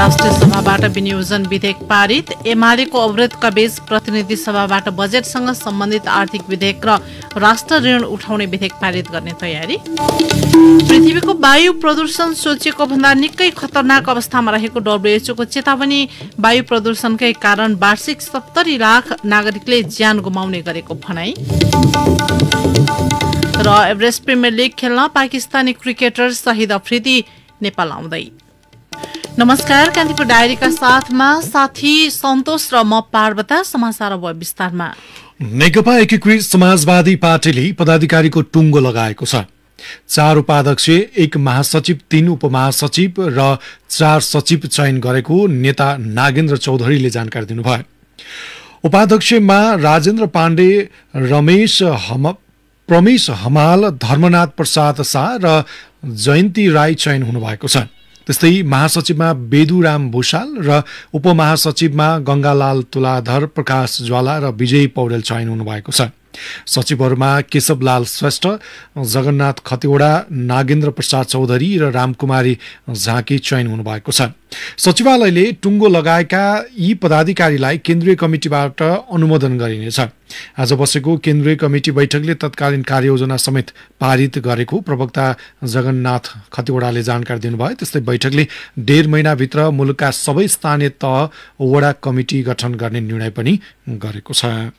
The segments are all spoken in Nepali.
राष्ट्रिय सभाबाट विनियोजन विधेयक पारित। एमालेको अवरोधका बीच प्रतिनिधि सभाबाट बजेटसँग सम्बन्धित आर्थिक विधेयक र राष्ट्र ऋण उठाउने विधेयक पारित गर्ने तयारी। पृथ्वीको वायु प्रदूषण सोचिएको भन्दा निकै खतरनाक अवस्थामा रहेको डब्लुएचओको चेतावनी वायु प्रदूषणकै कारण वार्षिक सत्तरी लाख नागरिकले ज्यान गुमाउने गरेको भनाई। र एभरेस्ट प्रिमियर लिग खेल्न पाकिस्तानी क्रिकेटर शहीद अफ्रिदी नेपाल आउँदै। नमस्कार कान्तिपुर डायरीका साथमा साथी सन्तोष र म पार्वता समाचार अब विस्तारमा। नेकपा एकीकृत समाजवादी पार्टीले पदाधिकारीको टुङ्गो लगाएको छ। चार उपाध्यक्ष एक महासचिव तीन उपमहासचिव र चार सचिव चयन गरेको नेता नागेन्द्र चौधरीले जानकारी दिनुभयो। उपाध्यक्षमा राजेन्द्र पाण्डे रमेश हम प्रमेश हमाल धर्मनाथ प्रसाद शाह र जयन्ती राई चयन हुनुभएको छ। त्यस्तै महासचिवमा बेदुराम भूषाल र उपमहासचिवमा गङ्गालाल तुलाधर प्रकाश ज्वाला र विजय पौडेल चयन हुनुभएको छ। सचिवहरूमा केशवलाल श्रेष्ठ जगन्नाथ खतिवडा नागेन्द्र प्रसाद चौधरी र रामकुमारी झाँकी चयन हुनुभएको छ। सचिवालयले टुङ्गो लगाएका यी पदाधिकारीलाई केन्द्रीय कमिटिबाट अनुमोदन गरिनेछ। आज बसेको केन्द्रीय कमिटी बैठकले तत्कालीन कार्ययोजना समेत पारित गरेको प्रवक्ता जगन्नाथ खतिवडाले जानकारी दिनुभयो। त्यस्तै बैठकले डेढ महिनाभित्र मुलुकका सबै स्थानीय तह वडा कमिटी गठन गर्ने निर्णय पनि गरेको छ।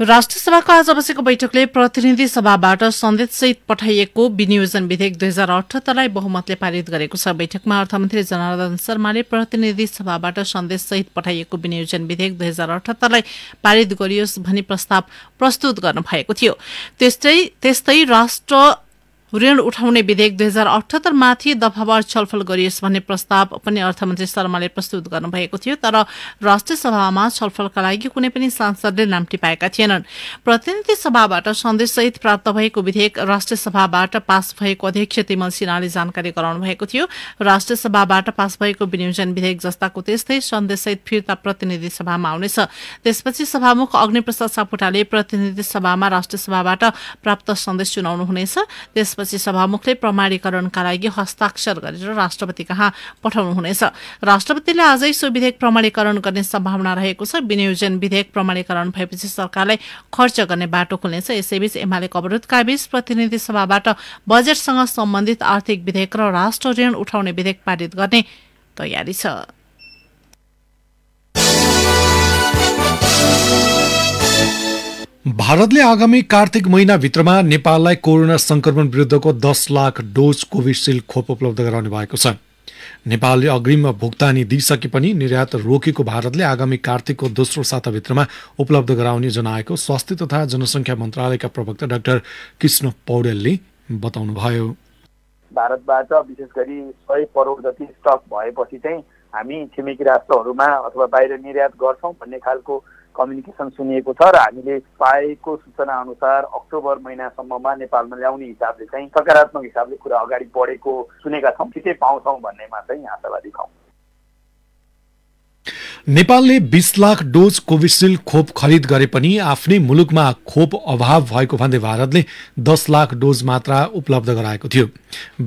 राष्ट्रिय सभाको आज बसेको बैठकले प्रतिनिधि सभाबाट सन्देशसहित पठाइएको विनियोजन विधेयक दुई हजार अठहत्तरलाई बहुमतले पारित गरेको छ। बैठकमा अर्थमन्त्री जनार्दन शर्माले प्रतिनिधि सभाबाट सन्देशसहित पठाइएको विनियोजन विधेयक दुई हजार अठहत्तरलाई पारित गरियोस् भनी प्रस्ताव प्रस्तुत गर्नुभएको थियो। त्यस्तै राष्ट्र ऋण उठाउने विधेयक दुई हजार अठहत्तरमाथि दफावार छलफल गरियोस् भन्ने प्रस्ताव पनि अर्थमन्त्री शर्माले प्रस्तुत गर्नुभएको थियो तर राष्ट्रिय सभामा छलफलका लागि कुनै पनि सांसदले नाम टिपाएका थिएनन्। प्रतिनिधि सभाबाट सन्देशसहित प्राप्त भएको विधेयक राष्ट्रिय सभाबाट पास भएको अध्यक्ष तिमल सिन्हाले जानकारी गराउनु भएको थियो। राष्ट्रिय सभाबाट पास भएको विनियोजन विधेयक जस्ताको त्यस्तै सन्देशसहित फिर्ता प्रतिनिधि सभामा आउनेछ। त्यसपछि सभामुख अग्निप्रसाद सापकोटाले प्रतिनिधि सभामा राष्ट्रिय सभाबाट प्राप्त सन्देश चुनाउनु हुनेछ। त्यसपछि सभामुखले प्रमाणीकरणका लागि हस्ताक्षर गरेर राष्ट्रपति कहाँ पठाउनुहुनेछ राष्ट्रपतिले आजै सो विधेयक प्रमाणीकरण गर्ने सम्भावना रहेको छ। विनियोजन विधेयक प्रमाणीकरण भएपछि सरकारलाई खर्च गर्ने बाटो खुल्नेछ। यसैबीच एमालेको अवरोधका बीच प्रतिनिधि सभाबाट बजेटसँग सम्बन्धित आर्थिक विधेयक र राष्ट्र ऋण उठाउने विधेयक पारित गर्ने तयारी छ। भारतले आगामी कार्तिक महिनाभित्रमा नेपाललाई कोरोना संक्रमण विरुद्धको दस लाख डोज कोभिसिल्ड खोप उपलब्ध गराउने भएको छ। नेपालले अग्रिम भुक्तानी दिइसके पनि निर्यात रोकेको भारतले आगामी कार्तिकको दोस्रो साताभित्रमा उपलब्ध गराउने जनाएको स्वास्थ्य तथा जनसङ्ख्या मन्त्रालयका प्रवक्ता डाक्टर कृष्ण पौडेलले बताउनुभयो। भारतबाट विशेष गरी सय करोड जति स्टक भएपछि चाहिँ हामी छिमेकी राष्ट्रहरूमा अथवा बाहिर निर्यात गर्छौँ भन्ने खालको कम्युनिकेसन सुनिएको छ र हामीले पाएको सूचना अनुसार अक्टोबर महिनासम्ममा नेपालमा ल्याउने हिसाबले चाहिँ सकारात्मक हिसाबले कुरा अगाडि बढेको सुनेका छौँ। छिटै पाउँछौँ भन्नेमा चाहिँ आशावादी छौँ। नेपालले बीस लाख डोज कोभिसिल्ड खोप खरिद गरे पनि आफ्नै मुलुकमा खोप अभाव भएको भन्दै भारतले दस लाख डोज मात्रा उपलब्ध गराएको थियो।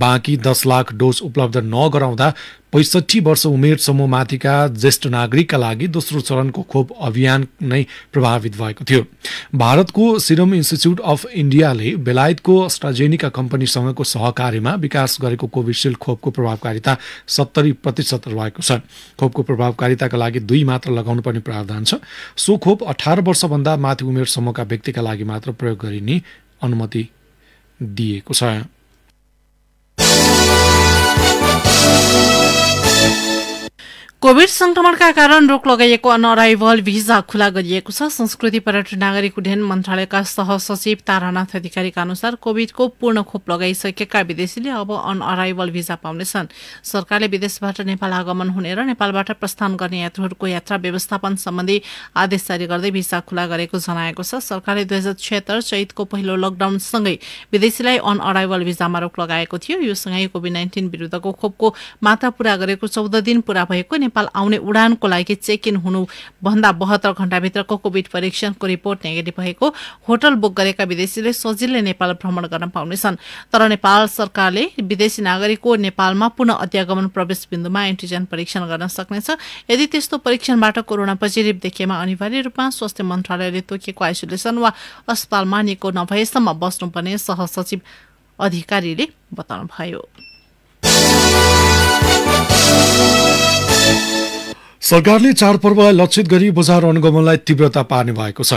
बाँकी दस लाख डोज उपलब्ध नगराउँदा पैसठी वर्ष उमेर समूहमाथिका ज्येष्ठ नागरिकका लागि दोस्रो चरणको खोप अभियान नै प्रभावित भएको थियो। भारतको सिरम इन्स्टिच्युट अफ इन्डियाले बेलायतको अस्ट्राजेनिका कम्पनीसँगको सहकार्यमा विकास गरेको कोभिसिल्ड खोपको प्रभावकारिता सत्तरी प्रतिशत रहेको छ। खोपको प्रभावकारिताका लागि दुई मात्र लगाउनु पर्ने प्रावधान छ। सो खोप अठार वर्षभन्दा माथि उमेर समूहका व्यक्तिका लागि मात्र प्रयोग गरिने अनुमति दिएको छ। कोविड संक्रमणका कारण रोक लगाइएको अनअराइभल भिजा खुला गरिएको छ। संस्कृति पर्यटन नागरिक उड्डयन मन्त्रालयका सहसचिव तारानाथ अधिकारीका अनुसार कोविडको पूर्ण खोप लगाइसकेका विदेशीले अब अनअराइभल भिजा पाउनेछन्। सरकारले विदेशबाट नेपाल आगमन हुने र नेपालबाट प्रस्थान गर्ने यात्रुहरूको यात्रा व्यवस्थापन सम्बन्धी आदेश जारी गर्दै भिसा खुला गरेको जनाएको छ। सरकारले दुई हजार चैतको पहिलो लकडाउनसँगै विदेशीलाई अनअराइभल भिजामा रोक लगाएको थियो। यो सँगै कोविड नाइन्टिन विरुद्धको खोपको मात्रा पूरा गरेको चौध दिन पूरा भएको नेपाल आउने उडानको लागि चेक इन हुनुभन्दा बहत्तर घण्टाभित्रको कोविड परीक्षणको रिपोर्ट नेगेटिभ भएको होटल बुक गरेका विदेशीले सजिलै नेपाल भ्रमण गर्न पाउनेछन्। तर नेपाल सरकारले विदेशी नागरिकको नेपालमा पुनः अध्यागमन प्रवेश बिन्दुमा एन्टिजेन परीक्षण गर्न सक्नेछ। यदि त्यस्तो परीक्षणबाट कोरोना पोजिटिभ देखिएमा अनिवार्य रूपमा स्वास्थ्य मन्त्रालयले तोकिएको आइसोलेसन वा अस्पताल मानिएको नभएसम्म बस्नुपर्ने सहसचिव अधिकारीले बताउनुभयो। सरकारले चाडपर्वलाई लक्षित गरी बजार अनुगमनलाई तीव्रता पार्ने भएको छ।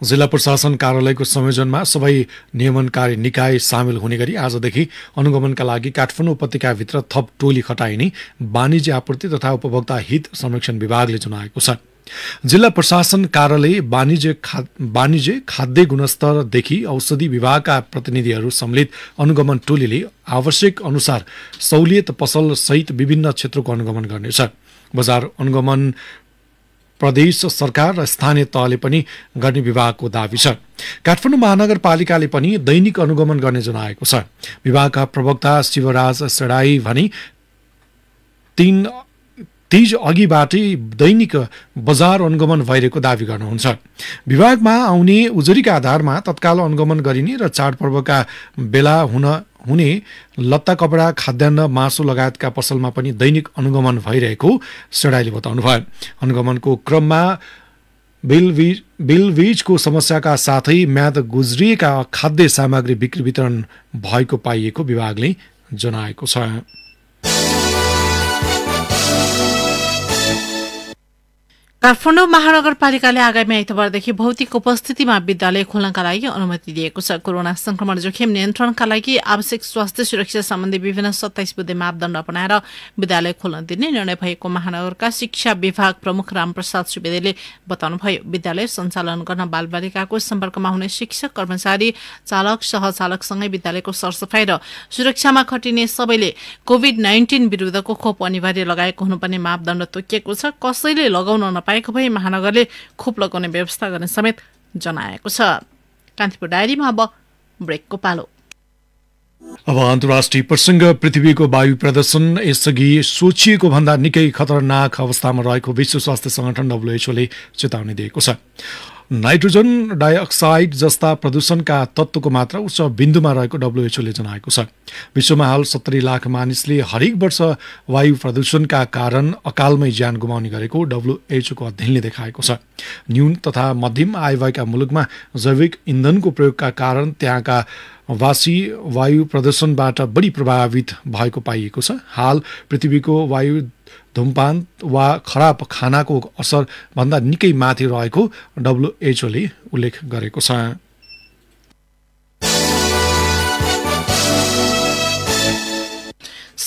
जिल्ला प्रशासन कार्यालयको संयोजनमा सबै नियमनकारी निकाय सामेल हुने गरी आजदेखि अनुगमनका लागि काठमाडौँ उपत्यकाभित्र थप टोली खटाइने वाणिज्य आपूर्ति तथा उपभोक्ता हित संरक्षण विभागले जनाएको छ। जिल्ला प्रशासन कार्यालय वाणिज्य वाणिज्य खाद्य गुणस्तरदेखि औषधि विभागका प्रतिनिधिहरू सम्मिलित अनुगमन टोलीले आवश्यक अनुसार सहुलियत पसल सहित विभिन्न क्षेत्रको अनुगमन गर्नेछ। बजार अनुगमन प्रदेश सरकार र स्थानीय तहले पनि गर्ने विभागको दावी छ। काठमाडौँ महानगरपालिकाले पनि दैनिक अनुगमन गर्ने जनाएको छ। विभागका प्रवक्ता शिवराज सेडाई भनी तीन तीज अघिबाटै दैनिक बजार अनुगमन भइरहेको दावी गर्नुहुन्छ। विभागमा आउने उजुरीका आधारमा तत्काल अनुगमन गरिने र चाडपर्वका बेला हुन हुने लत्ता कपडा खाद्यान्न मासु लगायतका पसलमा पनि दैनिक अनुगमन भइरहेको सेडाईले बताउनुभयो अनुगमनको क्रममा बिलवीज बिलवीजको समस्याका साथै म्याद गुज्रिएका खाद्य सामग्री बिक्री वितरण भएको पाइएको विभागले जनाएको छ। काठमाडौँ महानगरपालिकाले आगामी आइतबारदेखि भौतिक उपस्थितिमा विद्यालय खोल्नका लागि अनुमति दिएको छ। कोरोना संक्रमण जोखिम नियन्त्रणका लागि आवश्यक स्वास्थ्य सुरक्षा सम्बन्धी विभिन्न सत्ताइस बुद्धे मापदण्ड अपनाएर विद्यालय खोल्न दिने निर्णय भएको महानगरका शिक्षा विभाग प्रमुख रामप्रसाद सुवेदीले बताउनुभयो। विद्यालय सञ्चालन गर्न बालबालिकाको सम्पर्कमा हुने शिक्षक कर्मचारी चालक सहचालकसँगै विद्यालयको सरसफाई र सुरक्षामा खटिने सबैले कोविड नाइन्टिन विरूद्धको खोप अनिवार्य लगाएको हुनुपर्ने मापदण्ड तोकिएको छ। कसैले लगाउन नपाए पाएको भए महानगरले खोप लगाउने व्यवस्था गर्ने समेत जनाएको छ। कान्तिपुर डायरीमा अब ब्रेकको पालो। अब अन्तर्राष्ट्रिय प्रसङ्ग पृथ्वीको वायु प्रदर्शन यसअघि सोचिएको भन्दा निकै खतरनाक अवस्थामा रहेको विश्व स्वास्थ्य संगठन डब्लुएचओले चेतावनी दिएको छ। नाइट्रोजन डाइअक्साइड जस्ता प्रदूषणका तत्त्वको मात्रा उच्च बिन्दुमा रहेको डब्लुएचओले जनाएको छ। विश्वमा हाल सत्तरी लाख मानिसले हरेक वर्ष वायु प्रदूषणका कारण अकालमै ज्यान गुमाउने गरेको डब्लुएचओको अध्ययनले देखाएको छ। न्यून तथा मध्यम आय भएका मुलुकमा जैविक इन्धनको प्रयोगका कारण त्यहाँका वासी वायु प्रदूषणबाट बढी प्रभावित भएको पाइएको छ। हाल पृथ्वीको वायु धुमपान वा खराब खानाको असर भन्दा निकै माथि रहेको डब्लुएचओले उल्लेख गरेको छ।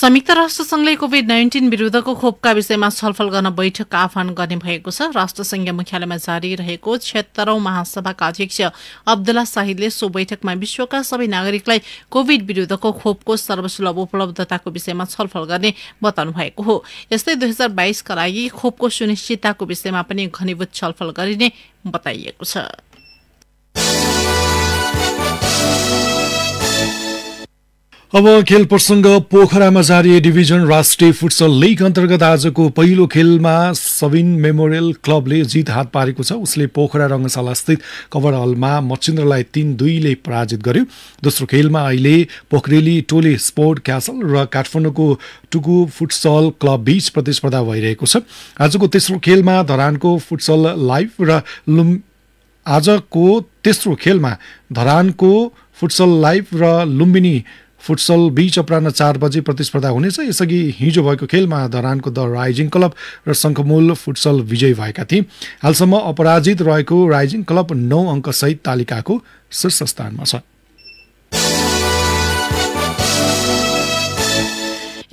संयुक्त राष्ट्रसङ्घले कोविड नाइन्टिन विरूद्धको खोपका विषयमा छलफल गर्न बैठक आह्वान गर्ने भएको छ। राष्ट्रसङ्घीय मुख्यालयमा जारी रहेको छिहत्तरौं महासभाका अध्यक्ष अब्दुल्ला शाहिदले सो बैठकमा विश्वका सबै नागरिकलाई कोविड विरूद्धको खोपको सर्वसुलभ उपलब्धताको विषयमा छलफल गर्ने बताउनु भएको हो। यस्तै दुई हजार बाइसका लागि खोपको सुनिश्चितताको विषयमा पनि घनीभूत छलफल गरिने बताइएको छ। अब खेल प्रसङ्ग पोखरामा जारी डिभिजन राष्ट्रिय फुटसल लिग अन्तर्गत आजको पहिलो खेलमा सबिन मेमोरियल क्लबले जित हात पारेको छ। उसले पोखरा रङ्गशाला स्थित कभर हलमा मचिन्द्रलाई तीन दुईले पराजित गर्यो। दोस्रो खेलमा अहिले पोखरेली टोली स्पोर्ट क्यासल र काठमाडौँको टुकु फुटसल क्लब बीच प्रतिस्पर्धा भइरहेको छ। आजको तेस्रो खेलमा धरानको फुटसल लाइभ र लुम आजको तेस्रो खेलमा धरानको फुटसल लाइभ र लुम्बिनी फुटसल बीच अपराह चार बजे प्रतिस्पर्धा हुनेछ। यसअघि हिजो भएको खेलमा धरानको द राइजिङ क्लब र शङ्खमूल फुटसल विजयी भएका थिए। हालसम्म अपराजित रहेको राइजिङ क्लब नौ अङ्कसहित तालिकाको शीर्ष स्थानमा छ।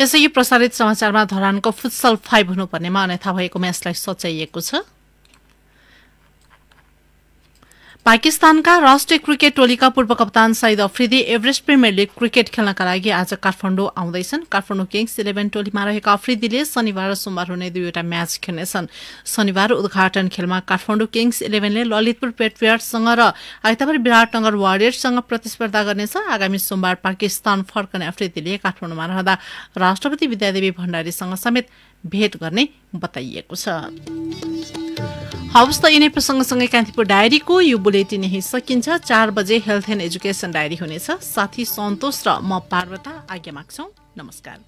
यसअघि प्रसारित समाचारमा धरानको फुटसल फाइभ हुनुपर्नेमा अन्यथा भएको म्याचलाई सच्याइएको छ। पाकिस्तानका राष्ट्रिय क्रिकेट टोलीका पूर्व कप्तान Shahid Afridi Everest premier league cricket खेल्नका लागि आज काठमाडौँ आउँदैछन्। काठमाडौँ किङ्स इलेभेन टोलीमा रहेका अफ्रिदीले शनिबार र सोमबार हुने दुईवटा म्याच खेल्नेछन्। शनिबार उद्घाटन खेलमा काठमाडौँ किङ्स इलेभेनले ललितपुर पेट्रियटसँग र आइतबार विराटनगर वारियर्ससँग प्रतिस्पर्धा गर्नेछ। आगामी सोमबार पाकिस्तान फर्कने अफ्रिदीले काठमाडौँमा रहँदा राष्ट्रपति विद्यादेवी भण्डारीसँग समेत भेट गर्ने बताइएको छ। हवस् त यिनै प्रसङ्गसँगै कान्तिपुर डायरीको यो बुलेटिन यही सकिन्छ। चार बजे हेल्थ एन्ड एजुकेसन डायरी हुनेछ। साथी सन्तोष र म पार्वता आज्ञा माग्छौ। नमस्कार।